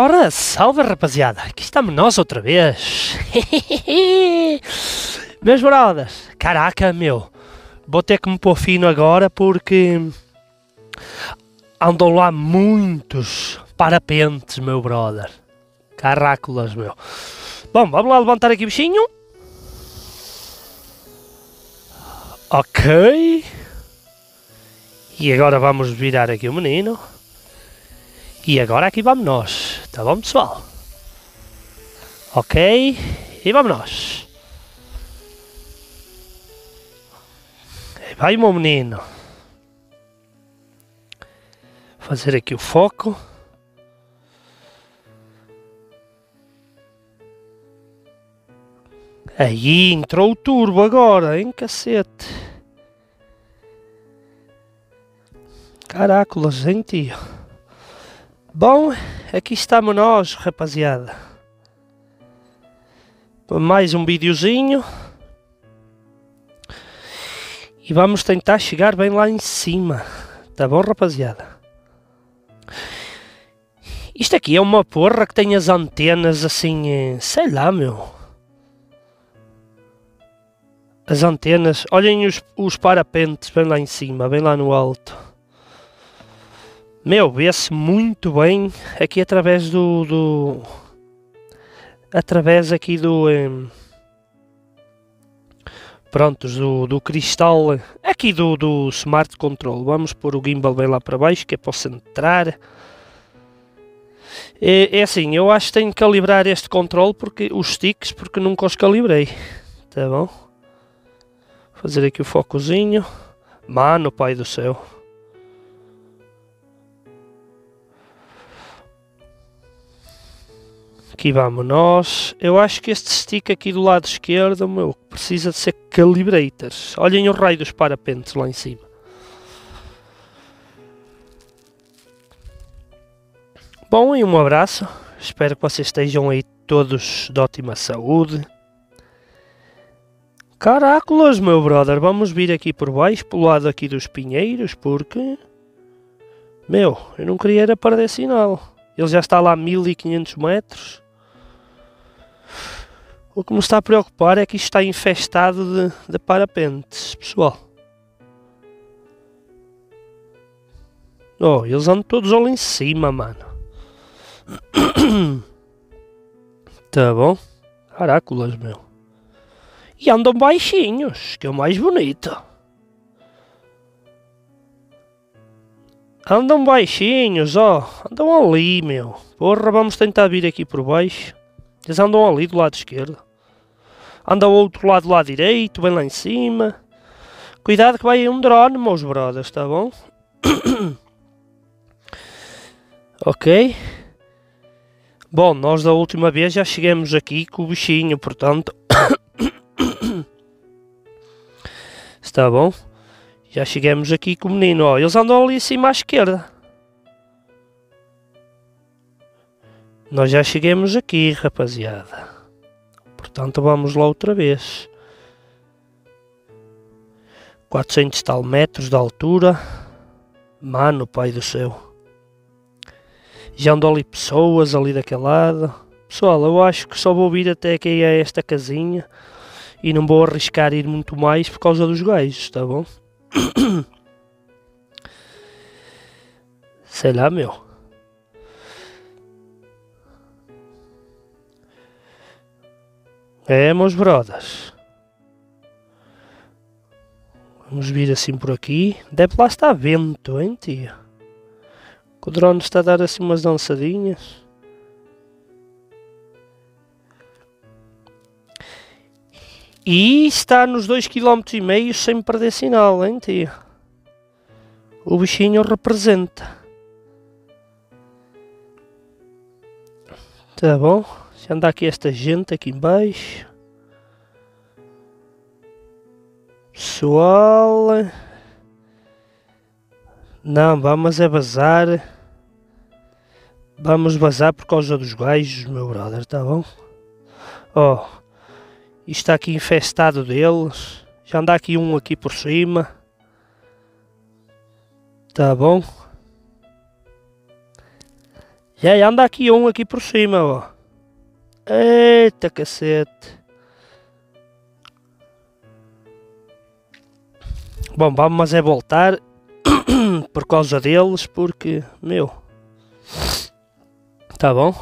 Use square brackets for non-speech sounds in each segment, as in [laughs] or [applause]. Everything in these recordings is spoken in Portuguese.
Ora, salve rapaziada, aqui estamos nós outra vez. [laughs] Meus brothers, caraca, meu, vou ter que me pôr fino agora porque andam lá muitos parapentes, meu brother. Caracolas, meu. Bom, vamos lá levantar aqui o bichinho. Ok. E agora vamos virar aqui o menino. E agora aqui vamos nós. Tá bom, pessoal? Ok. E vamos nós. Vai, meu menino. Fazer aqui o foco. Aí entrou o turbo agora, hein, cacete. Caracolas, tio. Bom, aqui estamos nós, rapaziada. Mais um videozinho. E vamos tentar chegar bem lá em cima. Tá bom, rapaziada? Isto aqui é uma porra que tem as antenas assim, eh, sei lá, meu. As antenas, olhem os, os parapentes bem lá em cima, bem lá no alto. Meu, vê-se muito bem aqui através do, do através aqui do um, prontos do, do cristal aqui do, do smart control. Vamos pôr o gimbal bem lá para baixo que é para centrar. É, é assim eu acho que tenho que calibrar este controle porque os sticks porque nunca os calibrei. Tá bom? Fazer aqui o focozinho. Mano pai do céu Aqui vamos nós. Eu acho que este stick aqui do lado esquerdo, meu, precisa de ser calibrator. Olhem o raio dos parapentes lá em cima. Bom, e um abraço. Espero que vocês estejam aí todos de ótima saúde. Caracolas, meu brother. Vamos vir aqui por baixo, pelo lado aqui dos pinheiros, porque... Meu, eu não queria era perder sinal. Ele já está lá a 1500 metros. O que me está a preocupar é que isto está infestado de, de parapentes, pessoal. Oh, eles andam todos ali em cima, mano. [coughs] tá bom? Caracolas, meu. E andam baixinhos, que é o mais bonito. Andam baixinhos, ó. Andam ali, meu. Porra, vamos tentar vir aqui por baixo. Eles andam ali do lado esquerdo. Anda ao outro lado lá direito, bem lá em cima. Cuidado que vai um drone, meus brothers, tá bom? [coughs] ok. Bom, nós da última vez já chegamos aqui com o bichinho, portanto... [coughs] Está bom? Já chegamos aqui com o menino, ó. Eles andam ali em cima à esquerda. Nós já chegamos aqui, rapaziada. Portanto, vamos lá outra vez. 400 tal metros de altura. Mano, pai do céu. Já andam ali pessoas ali daquele lado. Pessoal, eu acho que só vou vir até aqui a esta casinha. E não vou arriscar ir muito mais por causa dos gajos, tá bom? [coughs] Sei lá, meu. É, meus brothers. Vamos vir assim por aqui. Deve lá estar vento, hein, tia? O drone está a dar assim umas dançadinhas. E está nos 2,5 km sem perder sinal, hein, tia? O bichinho representa. Tá bom? Já anda aqui esta gente aqui embaixo. Pessoal. Não, vamos é bazar. Vamos bazar por causa dos gajos, meu brother, tá bom? Ó. Oh, está aqui infestado deles. Já anda aqui um aqui por cima. Tá bom? Aí anda aqui um aqui por cima, ó. Eita cacete. Bom, vamos é voltar [coughs] por causa deles, porque, meu, tá bom?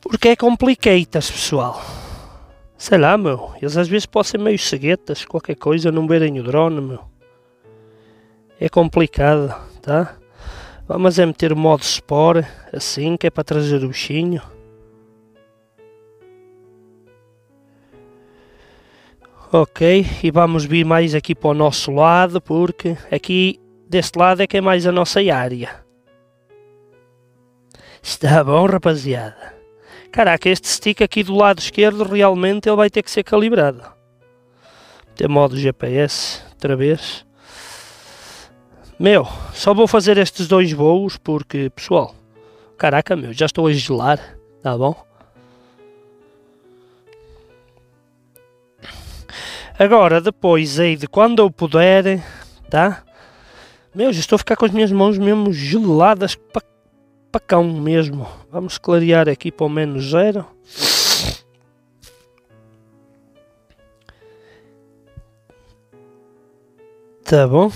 Porque é complicatas, pessoal. Sei lá, meu, eles às vezes podem ser meio ceguetas, qualquer coisa, não verem o drone, meu. É complicado, tá? Vamos é meter o modo Spore, assim, que é para trazer o bichinho. Ok, e vamos vir mais aqui para o nosso lado, porque aqui deste lado é que é mais a nossa área. Está bom, rapaziada. Caraca, este stick aqui do lado esquerdo realmente ele vai ter que ser calibrado. Tem modo GPS, outra vez. Meu, só vou fazer estes dois voos porque, pessoal, caraca, meu, já estou a gelar, tá bom? Agora, depois aí de quando eu puder, tá? Meu, já estou a ficar com as minhas mãos mesmo geladas para pa cão mesmo. Vamos clarear aqui para o menos zero. Tá bom.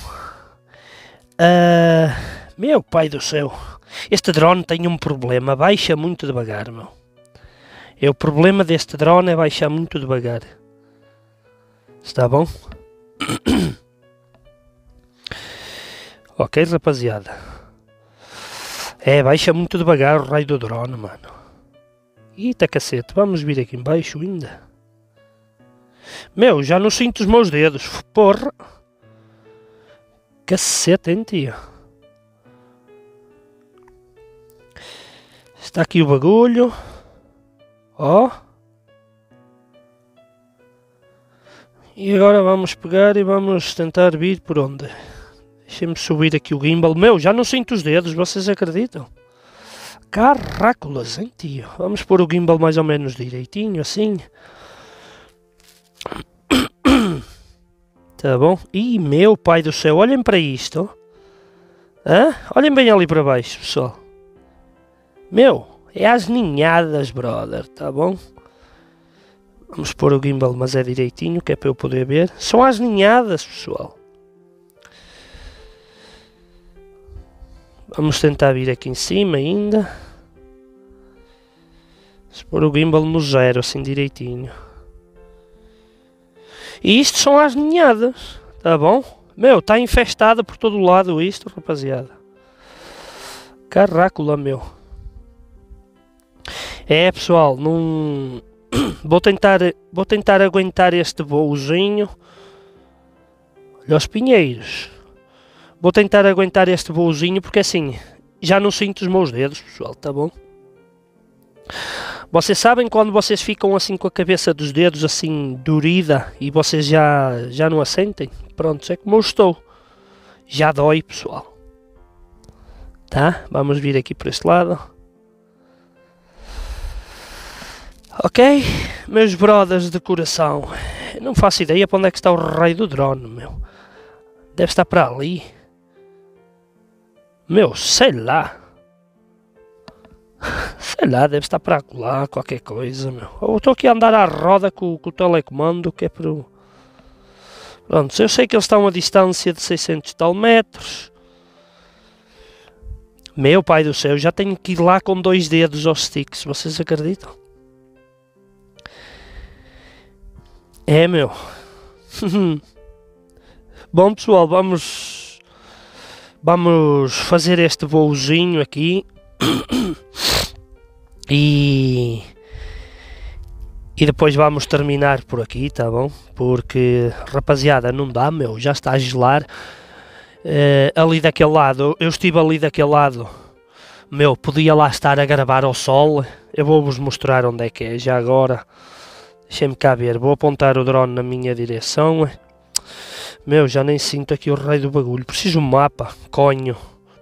Uh, meu pai do céu. Este drone tem um problema. Baixa muito devagar, meu. É o problema deste drone é baixar muito devagar. Está bom? [coughs] ok, rapaziada. É, baixa muito devagar o raio do drone, mano. Eita cacete, vamos vir aqui embaixo ainda. Meu, já não sinto os meus dedos. Porra. Cacete, hein, tio? Está aqui o bagulho. Ó. Oh. E agora vamos pegar e vamos tentar vir por onde? Deixem-me subir aqui o gimbal. Meu, já não sinto os dedos, vocês acreditam? Carráculas, hein, tio? Vamos pôr o gimbal mais ou menos direitinho, assim. Tá bom? Ih, meu pai do céu, olhem para isto. Hã? Olhem bem ali para baixo, pessoal. Meu, é as ninhadas, brother, tá bom? Vamos pôr o gimbal, mas é direitinho, que é para eu poder ver. São as ninhadas, pessoal. Vamos tentar vir aqui em cima ainda. Vamos pôr o gimbal no zero, assim direitinho. E isto são as ninhadas, tá bom? Meu, está infestada por todo lado isto, rapaziada. Carrácula, meu. É, pessoal, não [coughs] vou tentar, vou tentar aguentar este voozinho. Olha os pinheiros. Vou tentar aguentar este voozinho porque assim, já não sinto os meus dedos, pessoal, tá bom? Vocês sabem quando vocês ficam assim com a cabeça dos dedos assim dorida e vocês já, já não a sentem? Pronto, é como eu estou. Já dói, pessoal. Tá? Vamos vir aqui para este lado. Ok, meus brothers de coração, não faço ideia para onde é que está o raio do drone, meu. Deve estar para ali. Meu, sei lá. Sei lá, deve estar para lá, qualquer coisa, meu. Eu estou aqui a andar à roda com, com o telecomando, que é para o... Pronto, eu sei que eles estão a uma distância de 600 tal metros. Meu pai do céu, já tenho que ir lá com dois dedos aos sticks, vocês acreditam? É, meu. [laughs] Bom, pessoal, vamos vamos fazer este voozinho aqui [coughs] e e depois vamos terminar por aqui, tá bom? Porque, rapaziada, não dá, meu, já está a gelar. Uh, ali daquele lado, eu estive ali daquele lado, meu, podia lá estar a gravar ao sol. Eu vou-vos mostrar onde é que é já agora. Deixem-me cá ver, vou apontar o drone na minha direção. Meu, já nem sinto aqui o raio do bagulho. Preciso um mapa, conho.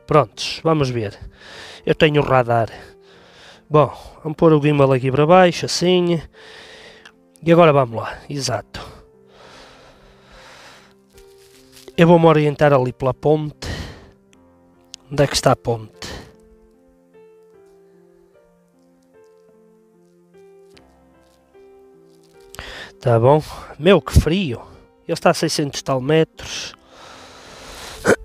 Prontos, vamos ver. Eu tenho o radar. Bom, vamos pôr o gimbal aqui para baixo, assim. E agora vamos lá, exato. Eu vou-me orientar ali pela ponte. Onde é que está a ponte? Tá bom. Meu, que frio. Ele está a 600 tal metros.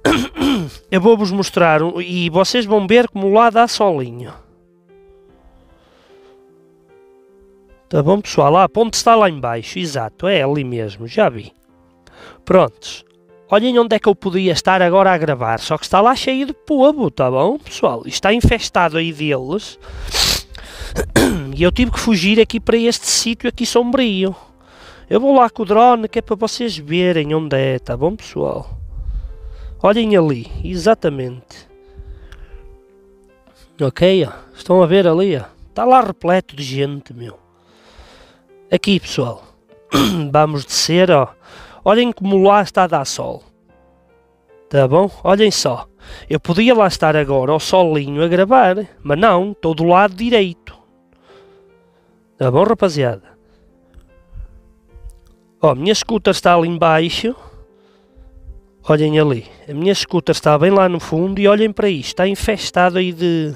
[coughs] Eu vou-vos mostrar e vocês vão ver como lá dá solinho. Tá bom, pessoal? Lá, a ponte está lá embaixo. Exato, é ali mesmo. Já vi. Prontos. Olhem onde é que eu podia estar agora a gravar. Só que está lá cheio de povo, tá bom, pessoal? Está infestado aí deles. [coughs] E eu tive que fugir aqui para este sítio aqui sombrio. Eu vou lá com o drone que é para vocês verem onde é, tá bom, pessoal? Olhem ali, exatamente. Ok, ó. Estão a ver ali, ó. Está lá repleto de gente, meu. Aqui, pessoal. [coughs] Vamos descer, ó. Olhem como lá está a dar sol. Tá bom? Olhem só. Eu podia lá estar agora ao solinho a gravar, mas não, estou do lado direito. Tá bom, rapaziada? Ó, a minha scooter está ali embaixo. Olhem ali. A minha scooter está bem lá no fundo e olhem para isto. Está infestado aí de...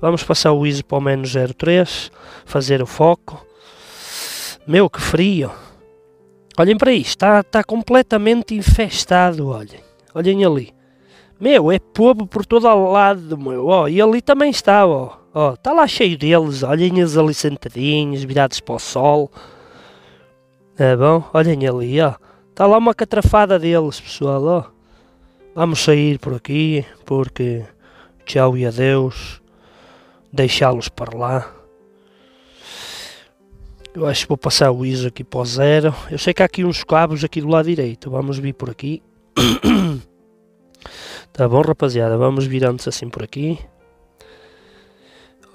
Vamos passar o ISO para o menos 03. Fazer o foco. Meu, que frio. Olhem para isto. Está, está completamente infestado, olhem. Olhem ali. Meu, é povo por todo o lado, meu. Ó, e ali também está, ó. Ó, está lá cheio deles. Olhem eles ali sentadinhos, virados para o sol. É bom? Olhem ali, ó. Está lá uma catrafada deles, pessoal, ó. Vamos sair por aqui, porque tchau e adeus. Deixá-los para lá. Eu acho que vou passar o ISO aqui para o zero. Eu sei que há aqui uns cabos aqui do lado direito. Vamos vir por aqui. [coughs] tá bom, rapaziada? Vamos virando assim por aqui.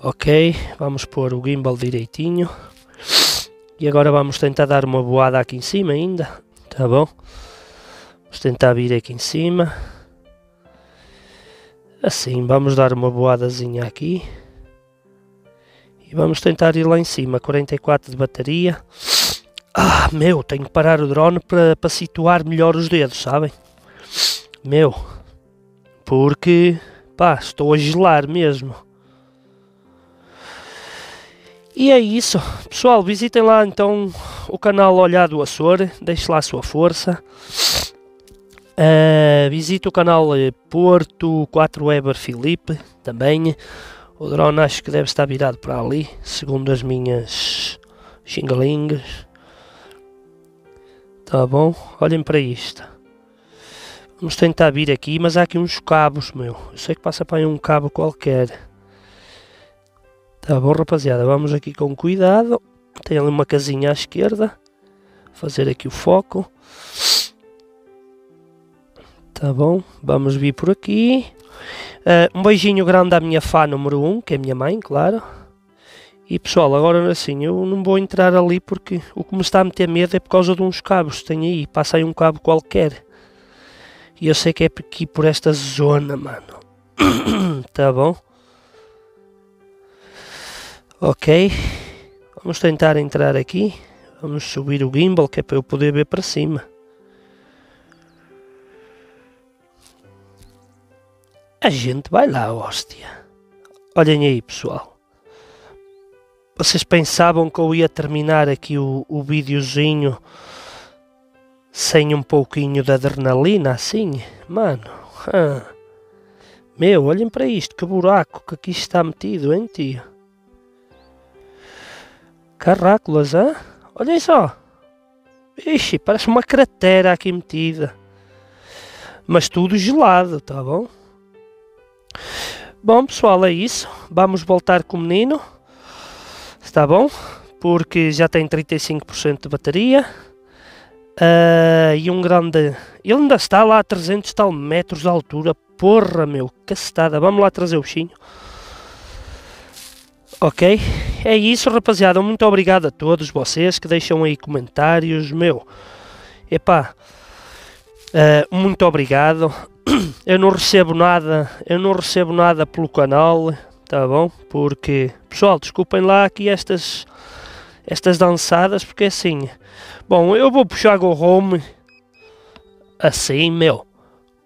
Ok, vamos pôr o gimbal direitinho. E agora vamos tentar dar uma voada aqui em cima ainda. Tá bom? Vamos tentar vir aqui em cima. Assim, vamos dar uma voadazinha aqui. Vamos tentar ir lá em cima. 44 de bateria. Ah, meu, tenho que parar o drone para, para situar melhor os dedos, sabem? Meu, porque, pá, estou a gelar mesmo. E é isso, pessoal, visitem lá então o canal Olhar do Açor, deixe lá a sua força. Uh, visite o canal eh, Porto 4 Weber Filipe também. O drone acho que deve estar virado para ali, segundo as minhas xingalingas. Tá bom? Olhem para isto. Vamos tentar vir aqui, mas há aqui uns cabos, meu. Eu sei que passa para aí um cabo qualquer. Tá bom, rapaziada. Vamos aqui com cuidado. Tem ali uma casinha à esquerda. Fazer aqui o foco. Tá bom. Vamos vir por aqui. Uh, um beijinho grande à minha fã número 1, um, que é a minha mãe, claro. E pessoal, agora assim, eu não vou entrar ali porque o que me está a meter medo é por causa de uns cabos que tem aí. Passa aí um cabo qualquer. E eu sei que é aqui por esta zona, mano. [coughs] tá bom? Ok. Vamos tentar entrar aqui. Vamos subir o gimbal que é para eu poder ver para cima. A gente vai lá, hóstia. Olhem aí, pessoal. Vocês pensavam que eu ia terminar aqui o, o videozinho sem um pouquinho de adrenalina assim, mano. Ah. Meu, olhem para isto, que buraco que aqui está metido, hein, tio? Carráculas, hã? Olhem só. Ixi, parece uma cratera aqui metida. Mas tudo gelado, tá bom? Bom, pessoal, é isso. Vamos voltar com o menino. Está bom? Porque já tem 35% de bateria. Uh, e um grande. Ele ainda está lá a 300 tal metros de altura. Porra, meu, cacetada. Vamos lá trazer o bichinho. Ok? É isso, rapaziada. Muito obrigado a todos vocês que deixam aí comentários. Meu, epá, uh, muito obrigado. [clears throat] Eu não recebo nada, eu não recebo nada pelo canal, tá bom? Porque, pessoal, desculpem lá aqui estas estas dançadas, porque assim, bom, eu vou puxar o home assim, meu,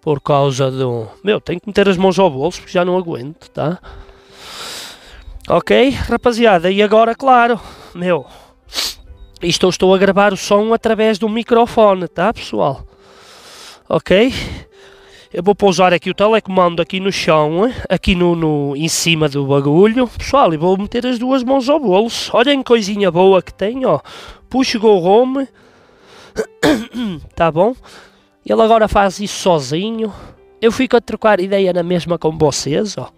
Por causa do... Meu, tenho que meter as mãos ao bolso porque já não aguento, tá? Ok, rapaziada, e agora, claro, meu, isto eu estou a gravar o som através do microfone, tá, pessoal? Ok? Eu vou pousar aqui o telecomando aqui no chão, aqui no, no, em cima do bagulho. Pessoal, e vou meter as duas mãos ao bolso. Olhem que coisinha boa que tem, ó. Push go home. [coughs] tá bom? Ele agora faz isso sozinho. Eu fico a trocar ideia na mesma com vocês, ó.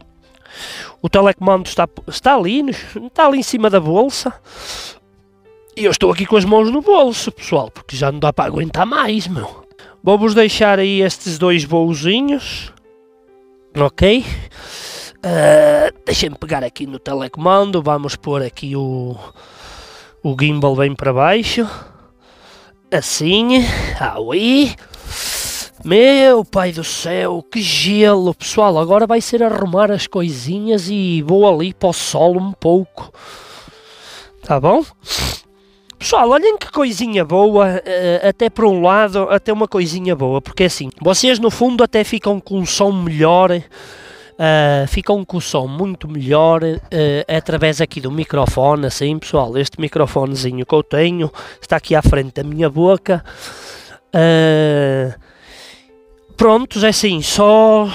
O telecomando está, está ali, está ali em cima da bolsa. E eu estou aqui com as mãos no bolso, pessoal, porque já não dá para aguentar mais, meu. Vou-vos deixar aí estes dois bolzinhos. Ok? Uh, Deixem-me pegar aqui no telecomando. Vamos pôr aqui o, o gimbal bem para baixo. Assim. Aí. Meu pai do céu, que gelo, pessoal. Agora vai ser arrumar as coisinhas e vou ali para o solo um pouco. Tá bom? Pessoal, olhem que coisinha boa, uh, até por um lado, até uma coisinha boa, porque assim, vocês no fundo até ficam com um som melhor, uh, ficam com o som muito melhor uh, através aqui do microfone, assim pessoal, este microfonezinho que eu tenho, está aqui à frente da minha boca. Uh, prontos, é assim, só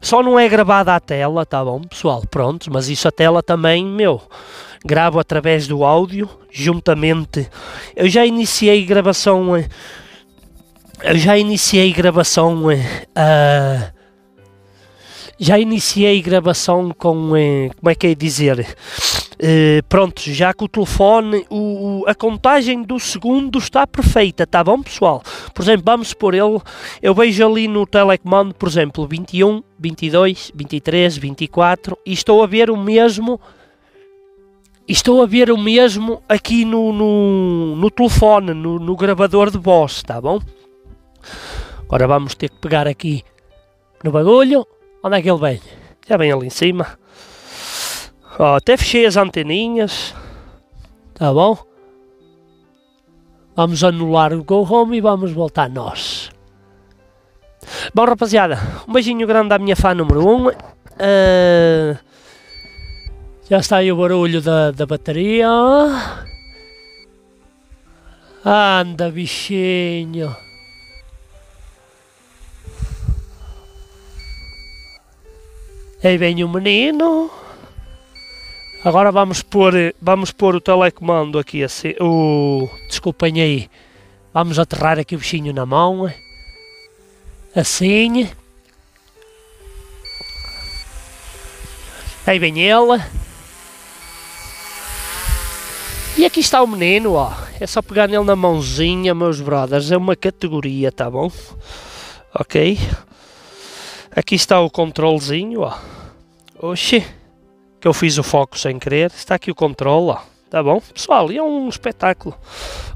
só não é gravada a tela, tá bom, pessoal? Pronto, mas isso a tela também, meu, gravo através do áudio, juntamente. Eu já iniciei gravação. Eh, eu já iniciei gravação. Uh, já iniciei gravação com. Uh, como é que é dizer? Uh, pronto, já com o telefone, o, a contagem do segundo está perfeita, tá bom, pessoal? Por exemplo, vamos por ele, eu vejo ali no telecomando, por exemplo, 21, 22, 23, 24, e estou a ver o mesmo estou a ver o mesmo aqui no, no, no telefone, no, no, gravador de voz, tá bom? Agora vamos ter que pegar aqui no bagulho. Onde é que ele vem? Já vem ali em cima. Ó, até fechei as anteninhas. Tá bom? Vamos anular o Go Home e vamos voltar nós. Bom, rapaziada, um beijinho grande à minha fã número 1. Um. Uh, já está aí o barulho da, da bateria. Anda, bichinho. Aí vem o menino. Agora vamos pôr, vamos pôr o telecomando aqui assim. O, desculpem aí. Vamos aterrar aqui o bichinho na mão. Assim. Aí vem ele. E aqui está o menino, ó. É só pegar nele na mãozinha, meus brothers. É uma categoria, tá bom? Ok. Aqui está o controlezinho, ó. Oxi. Que eu fiz o foco sem querer. Está aqui o controle, ó. Tá bom? Pessoal, é um espetáculo.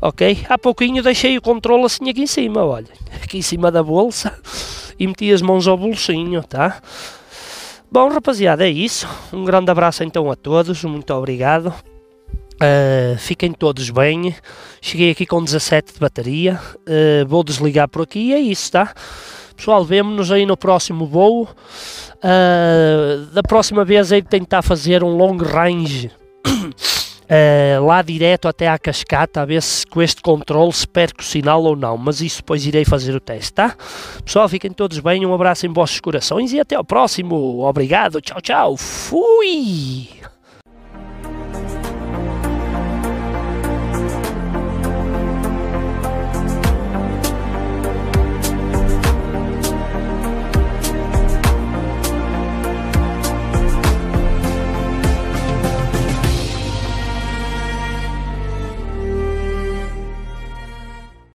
Ok? Há pouquinho deixei o controle assim aqui em cima, olha. Aqui em cima da bolsa. E meti as mãos ao bolsinho, tá? Bom, rapaziada, é isso. Um grande abraço então a todos. Muito obrigado. Uh, fiquem todos bem. Cheguei aqui com 17 de bateria. Uh, vou desligar por aqui e é isso, tá? Pessoal, vemo-nos aí no próximo voo. Uh, da próxima vez aí tentar fazer um long range [coughs] lá direto até à cascata, a ver se com este controle se perco o sinal ou não. Mas isso depois irei fazer o teste, tá? Pessoal, fiquem todos bem. Um abraço em vossos corações e até ao próximo. Obrigado. Tchau, tchau. Fui!